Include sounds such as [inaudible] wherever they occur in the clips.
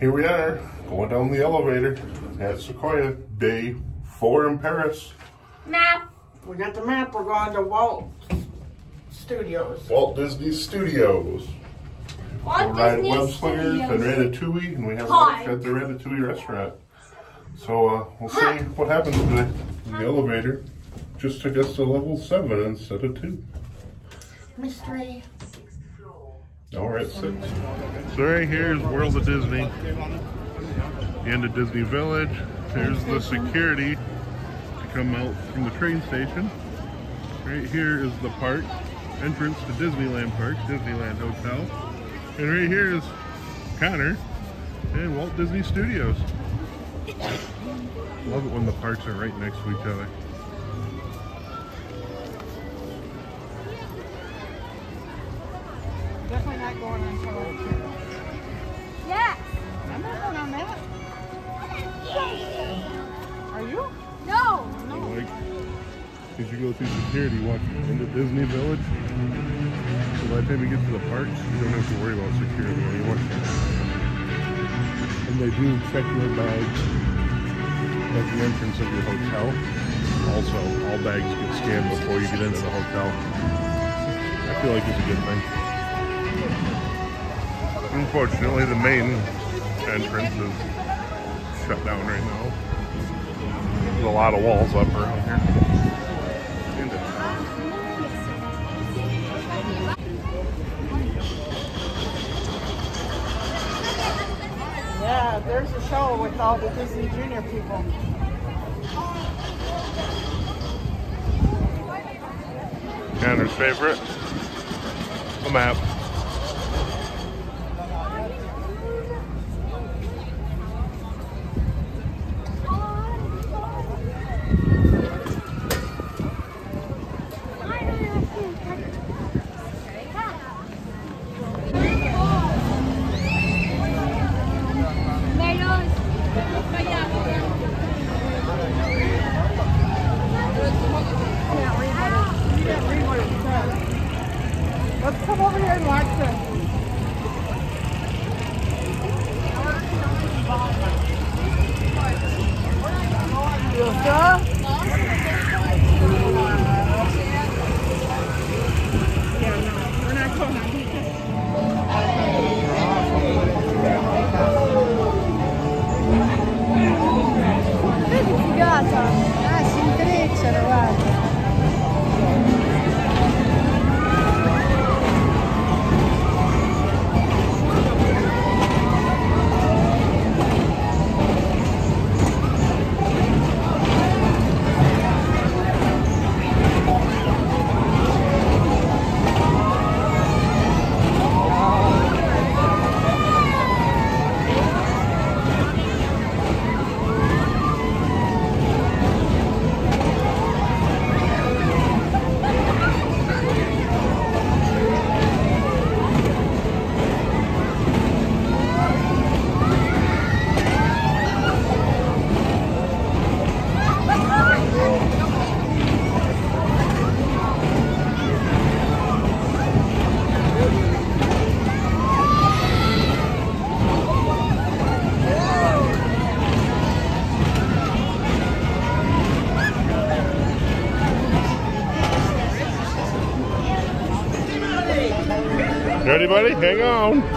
here we are, going down the elevator at Sequoia, day four in Paris. Map. We got the map. We're going to Walt Studios. Walt Disney Studios. Walt We're right at Disney Web Slingers and Studios. Ratatouille, and we have Hi. lunch at the Ratatouille restaurant. So uh, we'll see what happens today. The elevator just took us to level seven instead of two. Mystery. All right. So right here is World of Disney. Of Disney Village. Here's the security to come out from the train station. Right here is the park, entrance to Disneyland Park, Disneyland Hotel. And right here is Connor and Walt Disney Studios. Love it when the parks are right next to each other. Going on Charlotte Tour. Yes. I'm not going on that. Are you? No. You like, as you go through security, walking into Disney Village. So by the time you get to the parks, you don't have to worry about security anymore. And they do check your bags at the entrance of your hotel. Also, all bags get scanned before you get into the hotel. I feel like it's a good thing. Unfortunately, the main entrance is shut down right now. There's a lot of walls up around here. Yeah, there's a show with all the Disney Junior people. Connor's favorite, a map. Buddy? Hang on.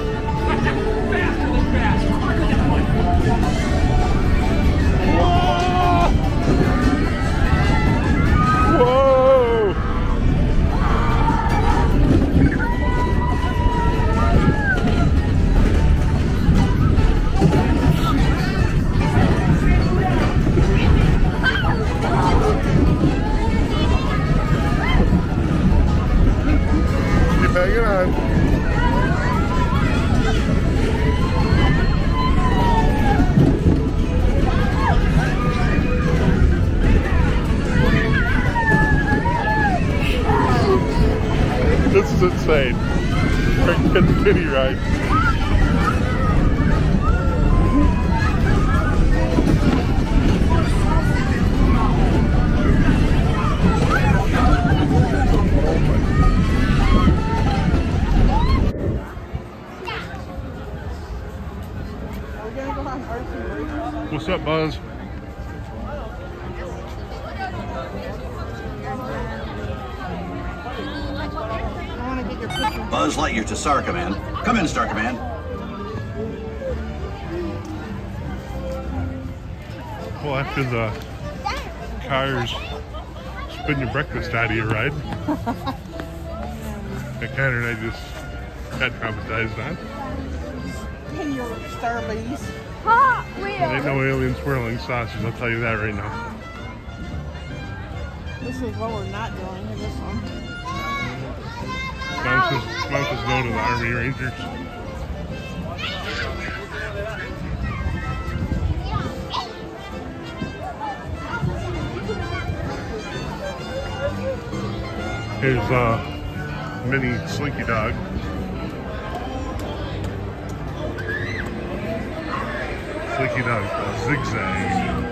Out of your right? [laughs] that Connor and I just got traumatized on. And your Starlies. Hot There ain't no alien swirling sausages, I'll tell you that right now. This is what we're not doing in this one. Mom says, Mom says no to the Army Rangers. Here's uh, mini Slinky Dog. Slinky Dog zigzag.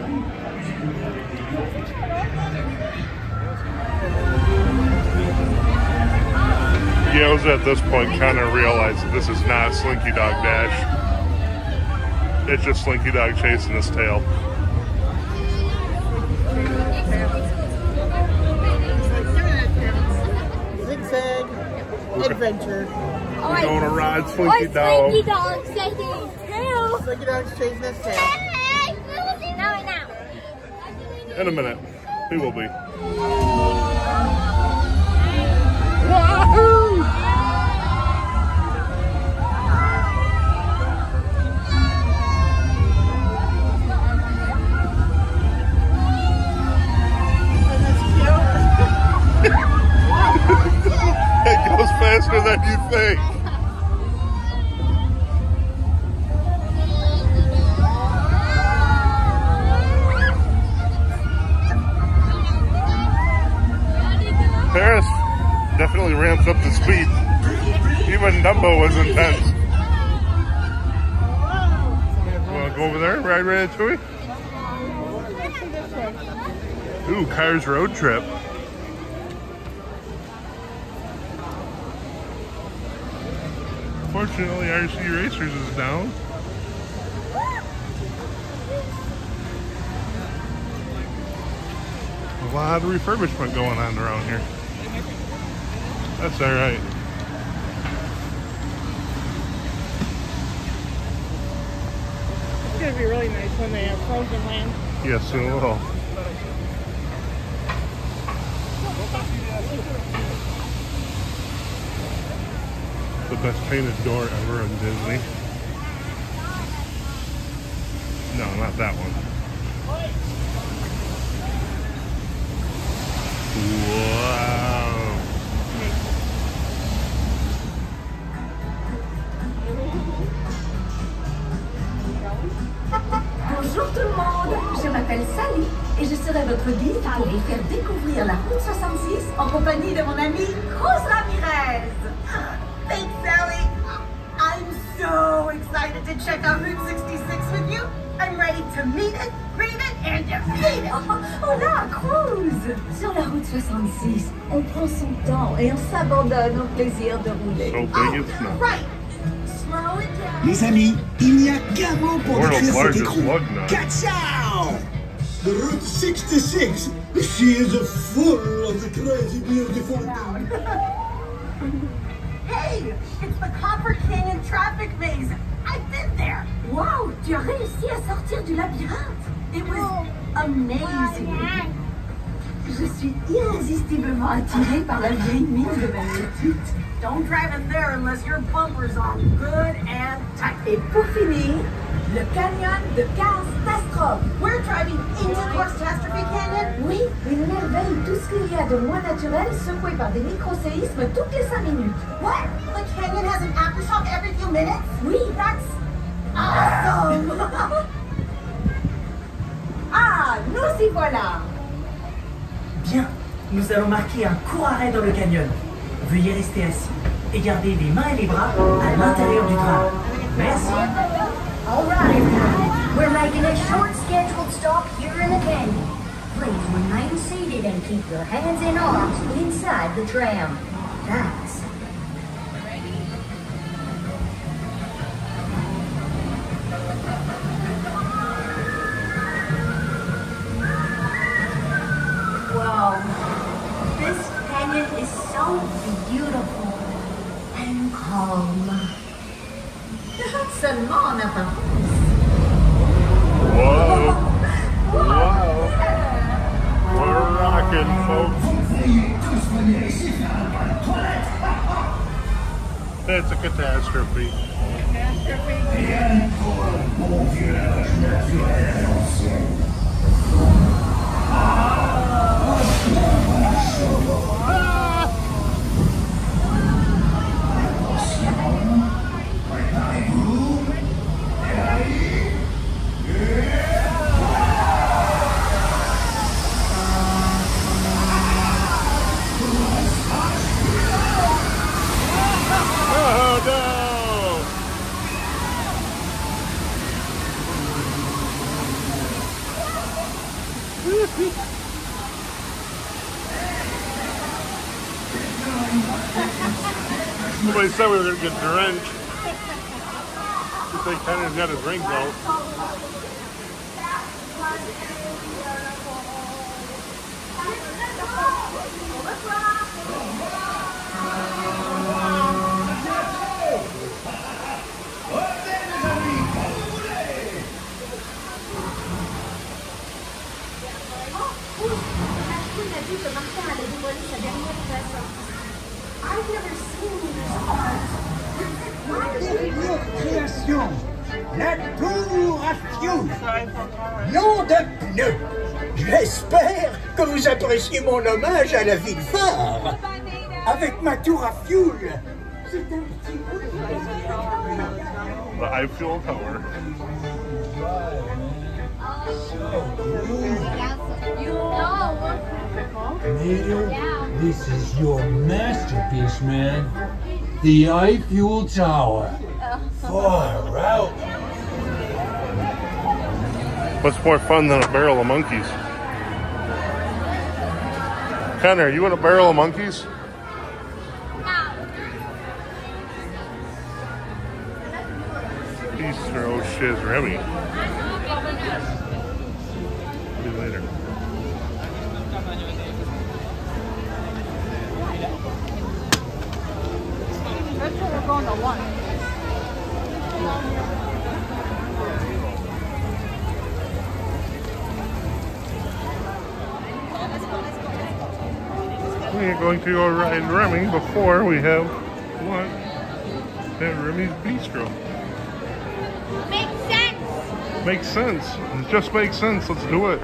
Yeah, I was at this point kind of realized this is not Slinky Dog Dash. It's just Slinky Dog chasing his tail. Adventure. Oh, We're going to ride Oi, oh, Slinky Dog. Slinky Dog, say his tail. Slinky Dog's chasing his tail. Now, now. In a minute. He will be. Ride Ooh, Cars Road Trip. Fortunately, RC Racers is down. A lot of refurbishment going on around here. That's all right. It's gonna be really nice when they have Frozen Land. Yes, it will. The best painted door ever in Disney. S'abandonne au plaisir de rouler. Les amis, il n'y a qu'un mot pour décrire cet écrou. Ka-chow! The Route 66. She is full of the crazy, beautiful. Hey, it's the Copper Canyon traffic maze. I've been there. Wow, tu as réussi à sortir du labyrinthe. It was amazing. Je suis irrésistiblement attirée par la vieille mine de ma petite. Don't drive in there unless your bumper's on good and tight. Et pour finir, le canyon de Catastrophe. We're driving into Catastrophe Canyon? Oui, une merveille, tout ce qu'il y a de moins naturel, secoué par des micro-séismes toutes les 5 minutes. What? The canyon has an aftershock every few minutes? Oui, that's [laughs] awesome! ah, nous y voilà! Bien, nous allons marquer un court arrêt dans le canyon. Veuillez rester assis et garder les mains et les bras à l'intérieur du train. Merci. All right, we're making a short scheduled stop here in the canyon. Please remain seated and keep your hands and arms inside the tram. Thanks. En apparence. Whoa. We're rocking, folks. It's a catastrophe. Said we were gonna get drenched. Just like Kenner's got his rings out. I've Création, la tour à fioul. Nom de pneu. J'espère que vous appréciez mon hommage à la ville phare. Avec ma tour à fioul. C'est un petit peu... The Eiffel Tower. You know. Nader, Yeah. this is your masterpiece, man. The Eiffel Tower. Far out. What's more fun than a barrel of monkeys? Kenner, you want a barrel of monkeys? Bistrot Chez Remy. To go ride Remy before we have lunch at Remy's Bistro. Makes sense. Makes sense. It just makes sense. Let's do it.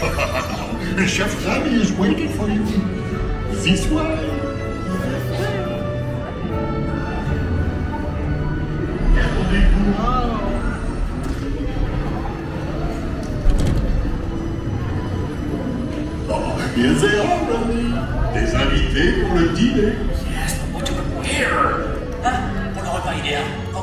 [laughs] Chef Remy is waiting for you. This way. Oh, here they. Des invités pour le dîner. Yes, but what to prepare? Hein? Pour le repas idéal? Au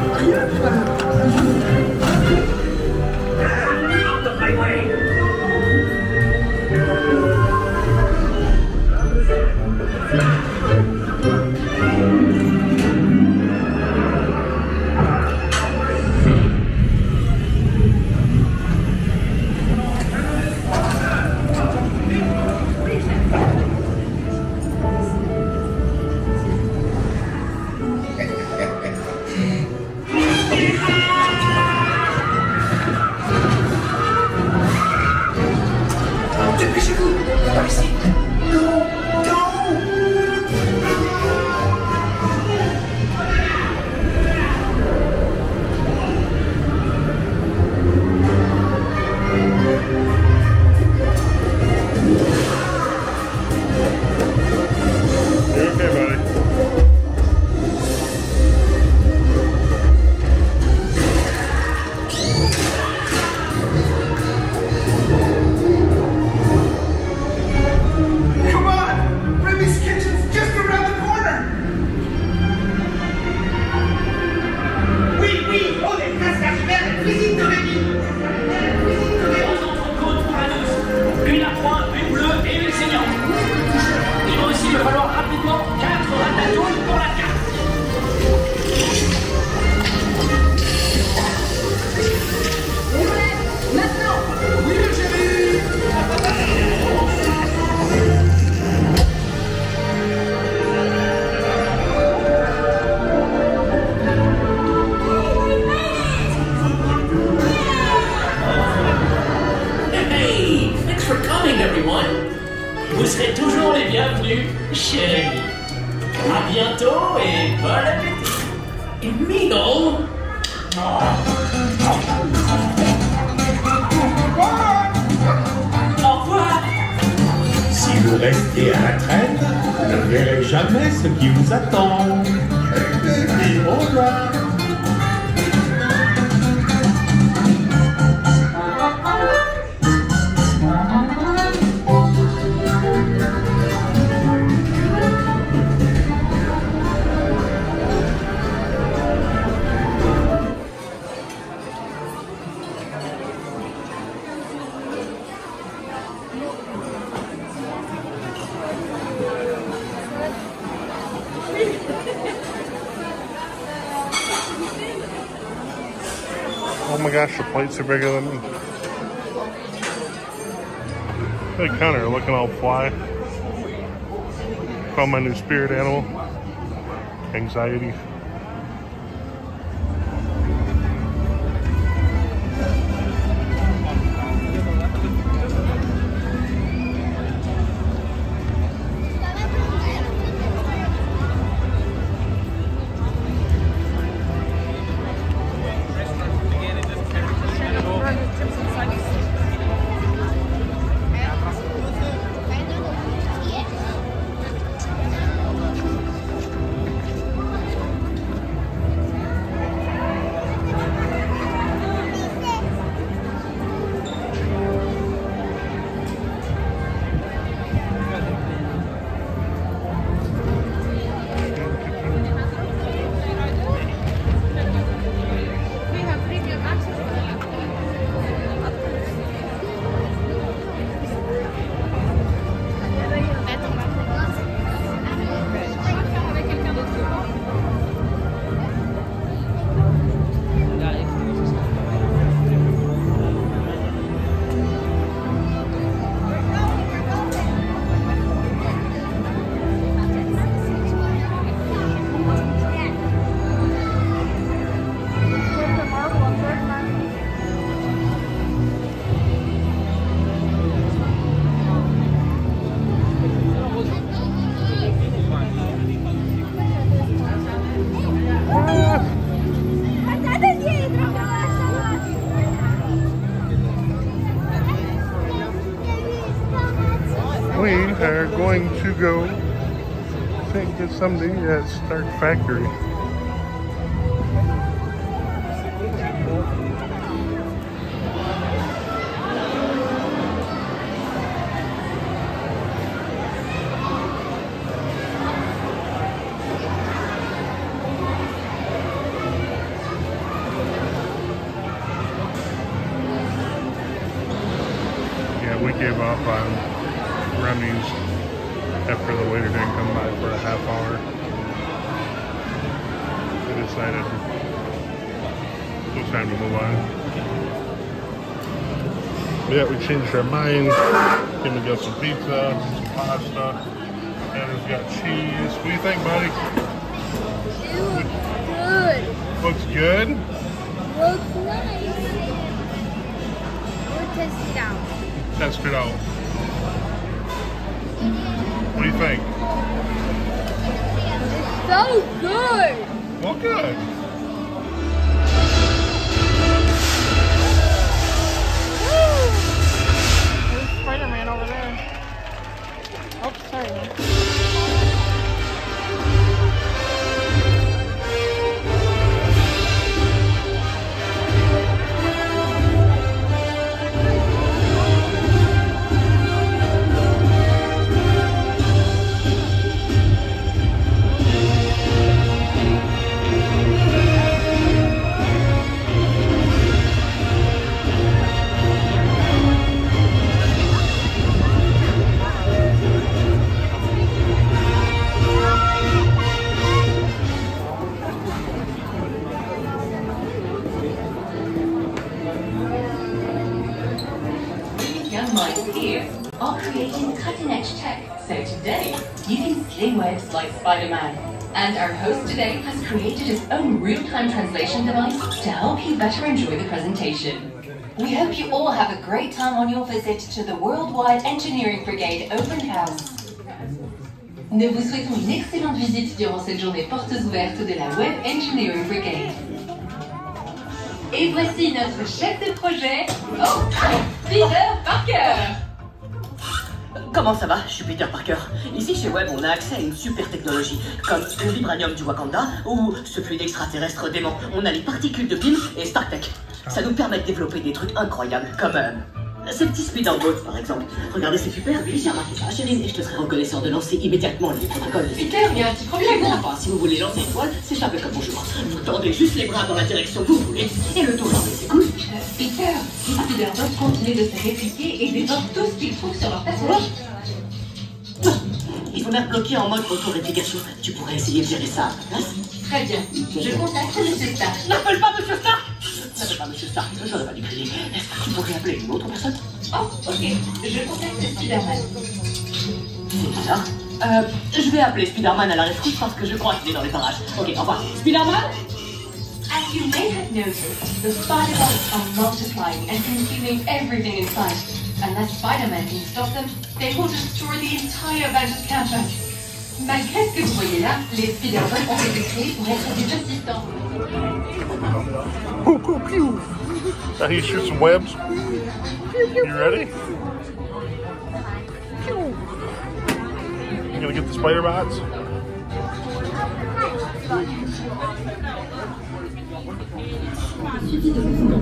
gosh, the plates are bigger than me. The counter looking all fly. Call my new spirit animal, anxiety. go. Think get something at Stark Factory. Yeah, we gave up on Remy's after the waiter didn't come by for a half hour. We decided it was time to move on. But yeah, we changed our minds. Came and got some pizza, some pasta. Anna's got cheese. What do you think, buddy? Good. Looks good? Looks nice. We'll test it out. Test it out. What do you think? It's So good. Well, good. There's Spider-Man over there. Oh, sorry, And our host today has created his own real-time translation device to help you better enjoy the presentation. We hope you all have a great time on your visit to the Worldwide Engineering Brigade Open House. Nous vous souhaitons une excellente visite durant cette journée portes ouvertes de la Web Engineering Brigade. Et voici notre chef de projet, oh, Peter Parker. Comment ça va Je suis Peter Parker. Ici chez Web, on a accès à une super technologie, comme le vibranium du Wakanda ou ce fluide extraterrestre dément. On a les particules de PIM et StarTech. Ça nous permet de développer des trucs incroyables, comme euh, ces petits speedboats par exemple. Regardez, c'est super, j'ai remarqué ça, Chéline, et je te serais reconnaissant de lancer immédiatement les protocoles. Peter, il y a un petit problème. Enfin, si vous voulez lancer une toile, c'est simple comme bonjour. Vous tendez juste les bras dans la direction que vous voulez, et le tour c'est cool. Peter, les Spider-Bots continuent de se répliquer et dévorent tout ce qu'ils trouvent sur leur passage. Il faut mettre bloqué en mode auto-réplication. Tu pourrais essayer de gérer ça à place Très bien. Je contacte Monsieur Stark. N'appelle pas Monsieur Stark N'appelle pas Monsieur Stark, j'aurais pas dû crier. Est-ce que tu pourrais appeler une autre personne? Oh, ok. Je contacte Spider-Man. C'est bizarre. Euh, je vais appeler Spider-Man à la rescousse parce que je crois qu'il est dans les parages. Ok, au revoir. Spider-Man? As you may have noticed, the Spider-Bots are multiplying and consuming everything in sight. Unless Spider-Man can stop them, they will destroy the entire Avengers campus. Malgré ce que vous voyez là, les Spider-Bots ont été créés pour être des assistants. Pew, pew, pew. Now he shoot some webs. You ready? You gonna get the spider bots? Suivi de mouvement.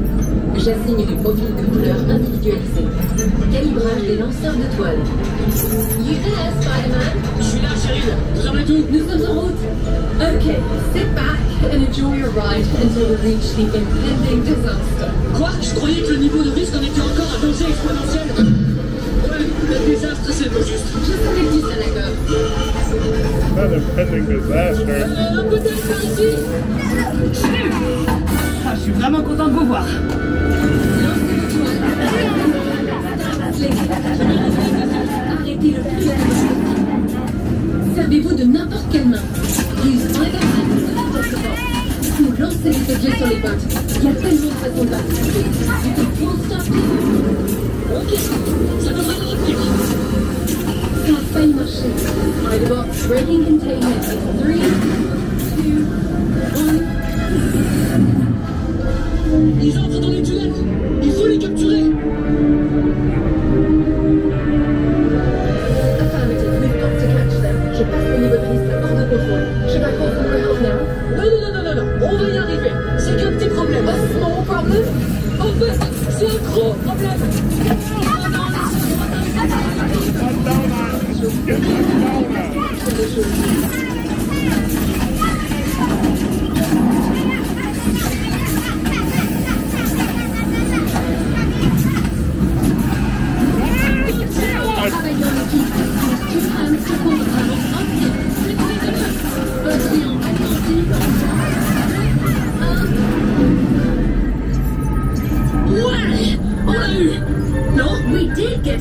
J'assigne des profils de couleurs individualisés. Calibrage des lanceurs de toile. You there, Spider-Man? Je suis là, chérie. Vous en êtes où Nous sommes en route. Okay, sit back and enjoy your ride until we reach the impending disaster. Quoi? Je croyais que le niveau de risque en était encore à danger exponentiel. Ouais, le désastre, c'est pas juste. Je savais que tu ça, d'accord. Not impending disaster. Euh, peut-être par ici. Je suis vraiment content de vous voir. Arrêtez le plus Servez-vous de n'importe quelle main. The box. Ou lancez les objets sur les potes. Il y a tellement de façons de participer. Ok, ça devrait revenir. Ça a marcher. Spider-Box breaking containment in 3, 2, 1. Ils entrent dans les tunnels. Il faut les capturer. Them. Je passe le niveau de hors de contrôle. Help now? Non, non, non, non, non, non, on va y arriver. C'est qu'un petit problème. A small problem? En fait, c'est un gros problème.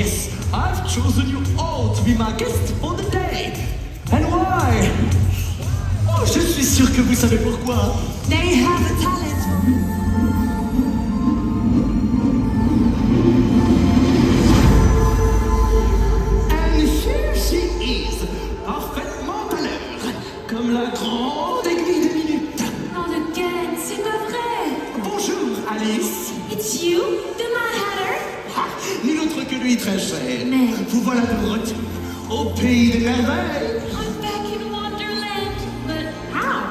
Yes, I've chosen you all to be my guest for the day. And why? Oh, je suis sûr que vous savez pourquoi. They have a talent. vous voilà au pays des merveilles. I'm back in Wonderland, but how?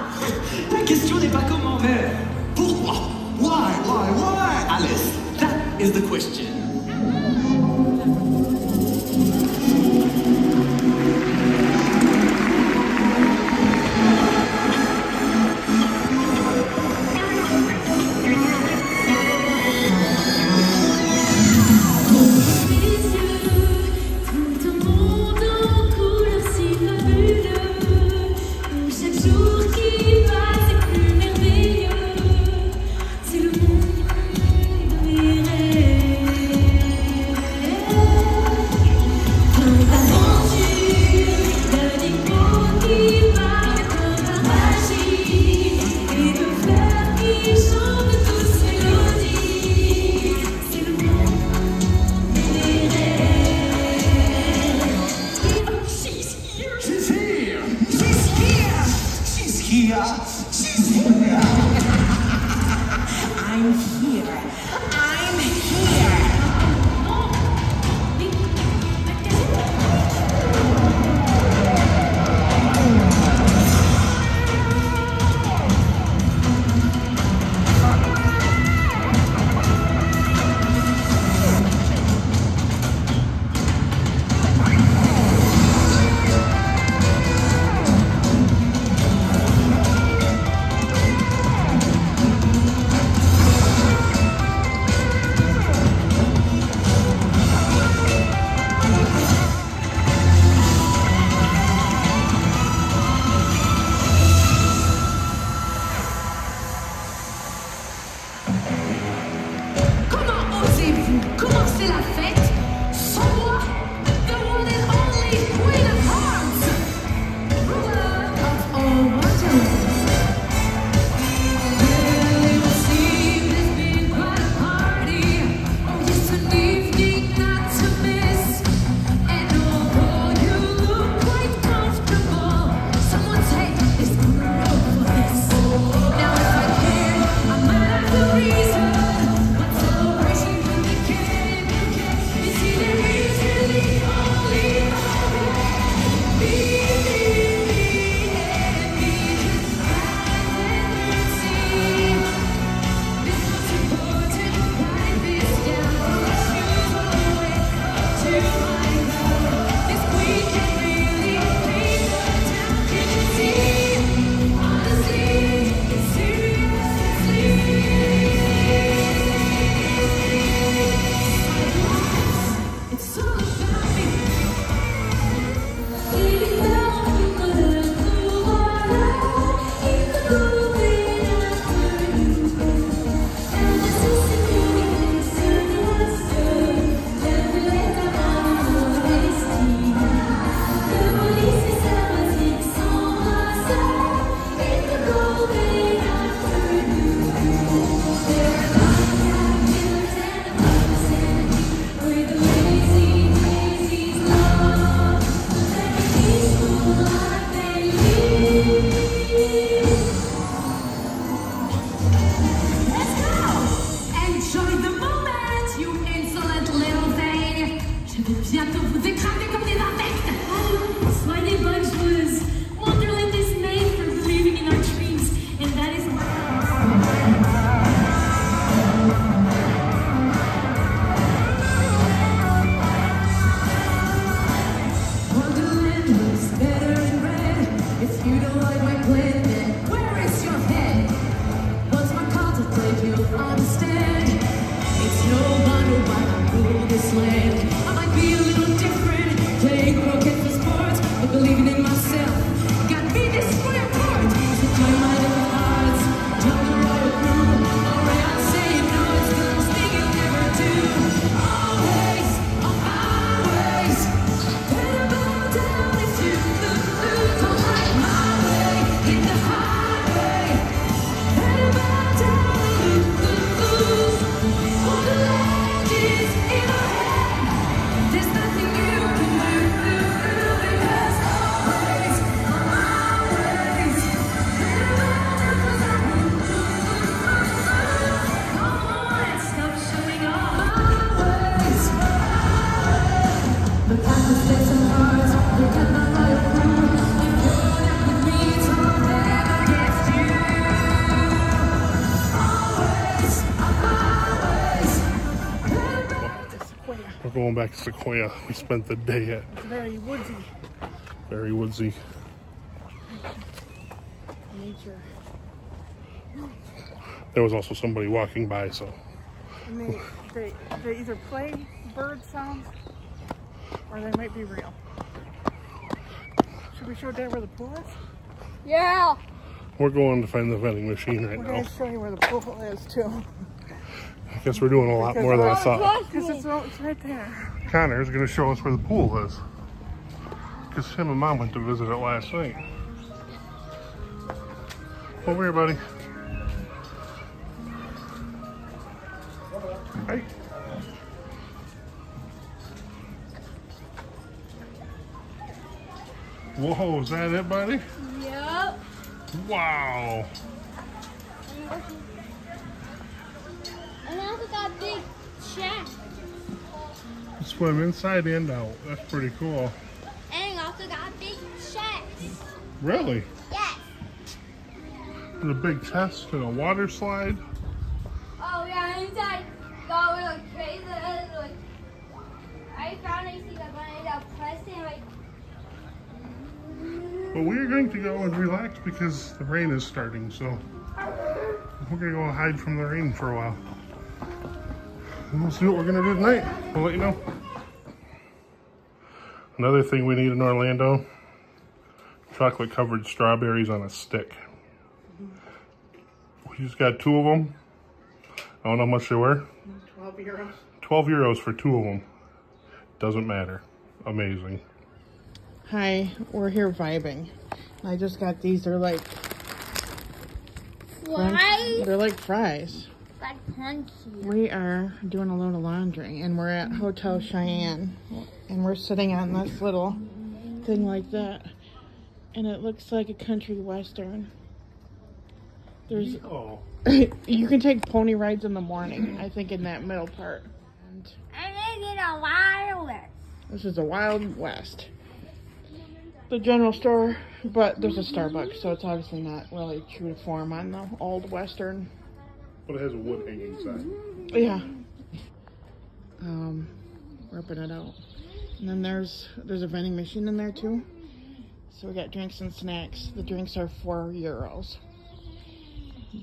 [laughs] La question n'est pas comment, mais pourquoi? Why, why, why, Alice? That is the question. back to Sequoia. We spent the day at. It's very woodsy. Very woodsy. Nature. There was also somebody walking by, so. And they, they, they either play bird sounds or they might be real. Should we show Dad where the pool is? Yeah! We're going to find the vending machine right We're now. We're going to show you where the pool is, too. I guess we're doing a lot more than I thought. Because it's, right there. Connor's going to show us where the pool is. Because him and mom went to visit it last night. Over here, buddy. Hey. Whoa, is that it, buddy? Yep. Wow. And I also got big shack. Swim inside and out. That's pretty cool. And I also got a big shack. Really? Yes. A big test and a water slide. Oh yeah, inside got really crazy. Like, I found anything that when I pressed it, like, But we're going to go and relax because the rain is starting, so we're gonna go hide from the rain for a while. And we'll see what we're gonna do tonight. We'll let you know. Another thing we need in Orlando, chocolate covered strawberries on a stick. We just got two of them. I don't know how much they were. 12 euros. 12 euros for two of them. Doesn't matter. Amazing. Hi, we're here vibing. I just got these. They're like Why? They're like fries. Like punchy. We are doing a load of laundry and we're at Hotel Cheyenne and we're sitting on this little thing like that and it looks like a country western. There's Oh. [laughs] you can take pony rides in the morning, I think in that middle part. And I need to get a wireless. this is a Wild West. The general store, but there's a Starbucks, so it's obviously not really true to form on the old western But it has a wood hanging sign. Yeah. Um, ripping it out. And then there's there's a vending machine in there too. So we got drinks and snacks. The drinks are four euros.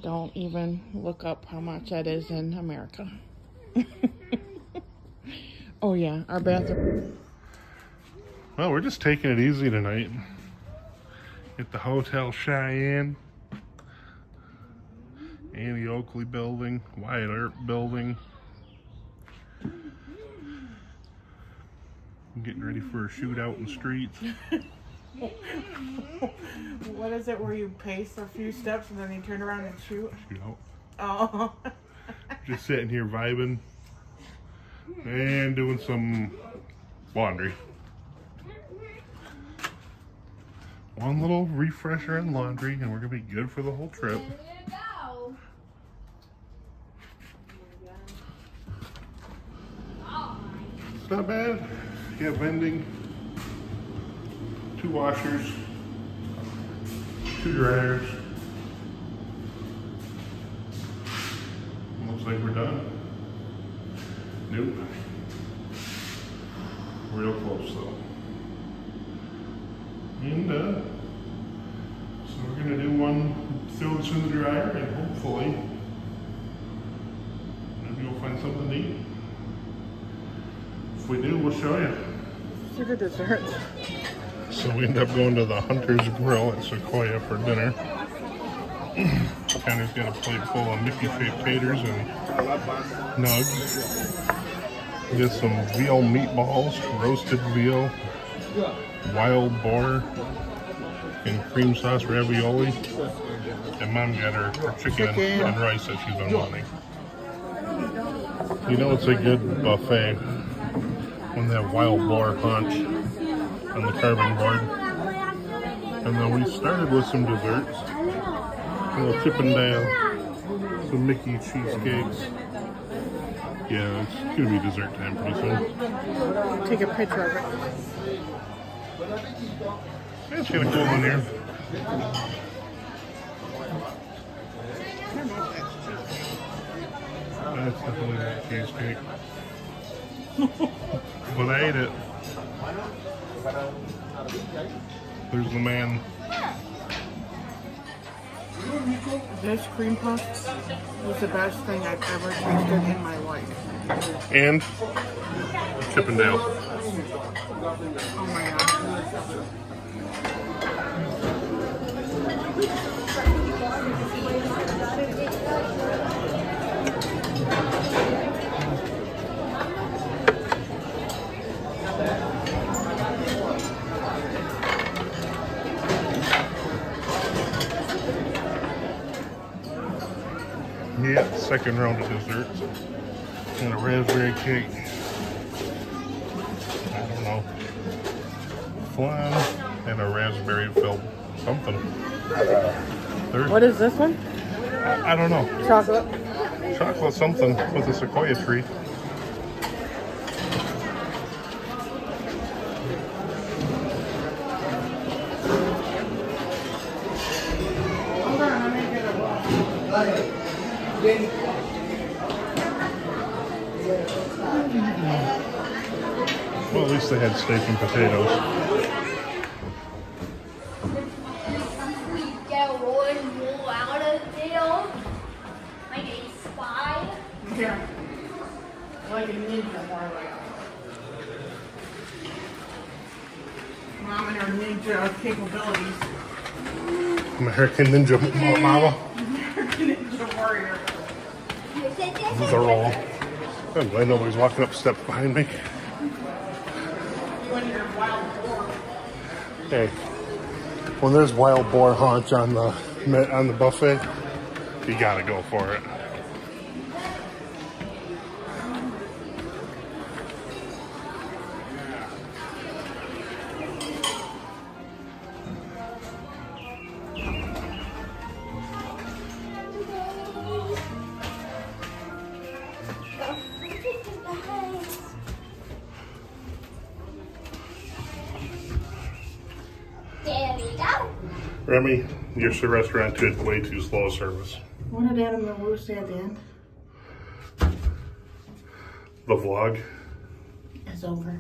Don't even look up how much that is in America. [laughs] oh yeah, our bathroom. Well, we're just taking it easy tonight. At the Hotel Cheyenne. Annie Oakley building, Wyatt Earp building. I'm getting ready for a shootout in the streets. [laughs] what is it where you pace a few steps and then you turn around and shoot? Shootout. Oh. [laughs] Just sitting here vibing and doing some laundry. One little refresher in laundry and we're gonna be good for the whole trip. It's not bad. You got vending, two washers, two dryers. Looks like we're done. Nope. Real close though. And uh, so we're gonna do one throw this in the dryer and hopefully maybe we'll find something to eat. If we do, we'll show you. See the desserts. So we end up going to the Hunter's Grill at Sequoia for dinner. Connor's got a plate full of Mickey-shaped taters and nugs. We get some veal meatballs, roasted veal, wild boar, and cream sauce ravioli. And mom got her, her chicken, Chicken. and rice that she's been wanting. You know it's a good buffet when they wild boar haunch on the carving board. And then we started with some desserts. A little Chip 'n' Dale, some Mickey cheesecakes. Yeah, it's gonna be dessert time pretty soon. Take a picture of it. Yeah, it's kind of cool in here. That's definitely that cheesecake. [laughs] but I ate it. There's the man. This cream puff was the best thing I've ever tasted in my life. And Chip 'n' Dale. Oh my god. Second round of desserts. And a raspberry cake. I don't know. Flan. and a raspberry filled something. There's, What is this one? I, I don't know. Chocolate. Chocolate something with a sequoia tree. Well, at least they had steak and potatoes. We get one more out of there. Like a spy. Yeah. Like a ninja more. Mom and her ninja capabilities. American Ninja Mama. American Ninja Warrior. All. I'm glad nobody's walking up steps behind me. You and your wild boar. Hey, when there's wild boar haunch on the on the buffet, you gotta go for it. Remy, your restaurant did way too slow a service. What did Adam LaRue say at the end? The vlog, It's over.